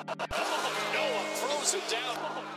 Oh, Noah throws it down.